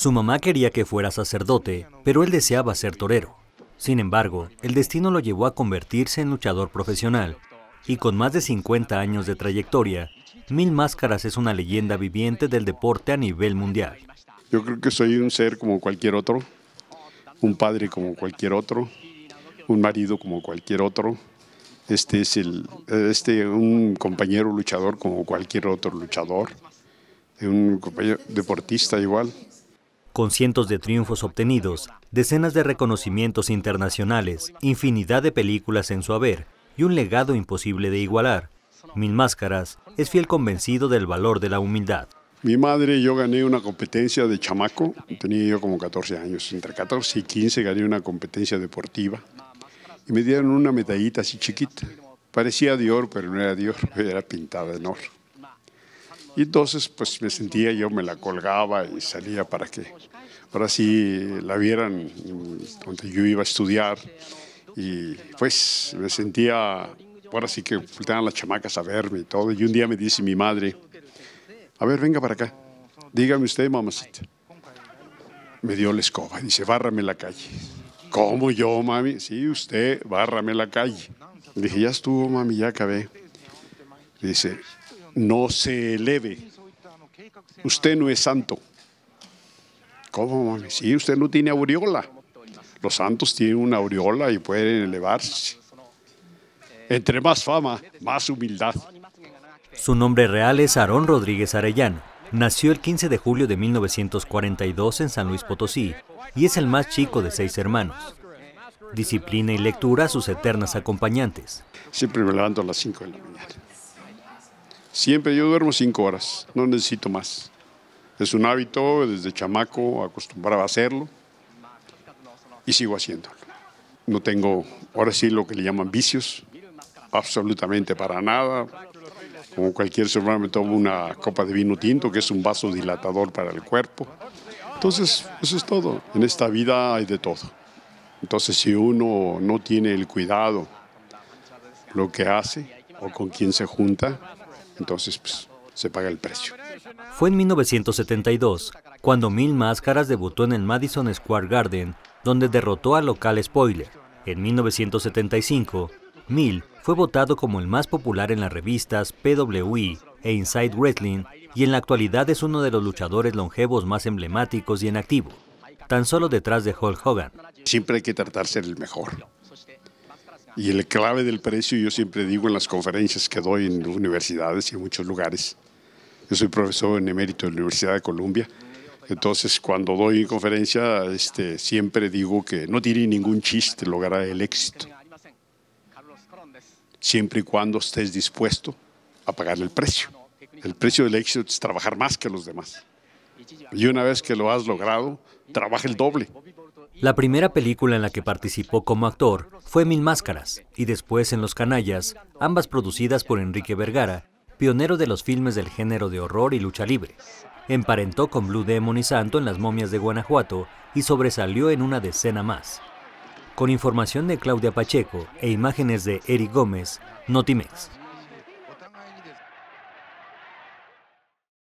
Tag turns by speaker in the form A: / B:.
A: Su mamá quería que fuera sacerdote, pero él deseaba ser torero. Sin embargo, el destino lo llevó a convertirse en luchador profesional, y con más de 50 años de trayectoria, Mil Máscaras es una leyenda viviente del deporte a nivel mundial.
B: Yo creo que soy un ser como cualquier otro, un padre como cualquier otro, un marido como cualquier otro, este es el, este, un compañero luchador como cualquier otro luchador, un compañero deportista igual.
A: Con cientos de triunfos obtenidos, decenas de reconocimientos internacionales, infinidad de películas en su haber y un legado imposible de igualar, Mil Máscaras es fiel convencido del valor de la humildad.
B: Mi madre, yo gané una competencia de chamaco, tenía yo como 14 años, entre 14 y 15 gané una competencia deportiva y me dieron una medallita así chiquita. Parecía Dior, pero no era Dior, era pintada en oro. Y entonces pues me sentía, yo me la colgaba y salía para que ahora sí la vieran donde yo iba a estudiar. Y pues me sentía, ahora sí que faltaban las chamacas a verme y todo. Y un día me dice mi madre, a ver, venga para acá, dígame usted, mamacita. Me dio la escoba, dice, bárrame la calle. ¿Cómo yo, mami? Sí, usted, bárrame la calle. Le dije, ya estuvo, mami, ya acabé. Dice, no se eleve. Usted no es santo. ¿Cómo, mami? Sí, usted no tiene aureola. Los santos tienen una aureola y pueden elevarse. Entre más fama, más humildad.
A: Su nombre real es Aarón Rodríguez Arellano. Nació el 15 de julio de 1942 en San Luis Potosí y es el más chico de seis hermanos. Disciplina y lectura sus eternas acompañantes.
B: Siempre me levanto a las 5 de la mañana. Siempre yo duermo cinco horas, no necesito más. Es un hábito, desde chamaco acostumbraba a hacerlo y sigo haciéndolo. No tengo, ahora sí, lo que le llaman vicios, absolutamente para nada. Como cualquier ser humano me tomo una copa de vino tinto, que es un vaso dilatador para el cuerpo. Entonces, eso es todo. En esta vida hay de todo. Entonces, si uno no tiene el cuidado, lo que hace o con quién se junta, entonces pues, se paga el precio.
A: Fue en 1972 cuando Mil Máscaras debutó en el Madison Square Garden, donde derrotó al local Spoiler. En 1975, Mil fue votado como el más popular en las revistas PWI e Inside Wrestling y en la actualidad es uno de los luchadores longevos más emblemáticos y en activo, tan solo detrás de Hulk Hogan.
B: Siempre hay que tratar de ser el mejor. Y el clave del precio, yo siempre digo en las conferencias que doy en universidades y en muchos lugares. Yo soy profesor en emérito de la Universidad de Columbia. Entonces, cuando doy conferencia, este, siempre digo que no tiene ningún chiste lograr el éxito. Siempre y cuando estés dispuesto a pagar el precio. El precio del éxito es trabajar más que los demás. Y una vez que lo has logrado, trabaja el doble.
A: La primera película en la que participó como actor fue Mil Máscaras y después en Los Canallas, ambas producidas por Enrique Vergara, pionero de los filmes del género de horror y lucha libre. Emparentó con Blue Demon y Santo en Las momias de Guanajuato y sobresalió en una decena más. Con información de Claudia Pacheco e imágenes de Eric Gómez, Notimex.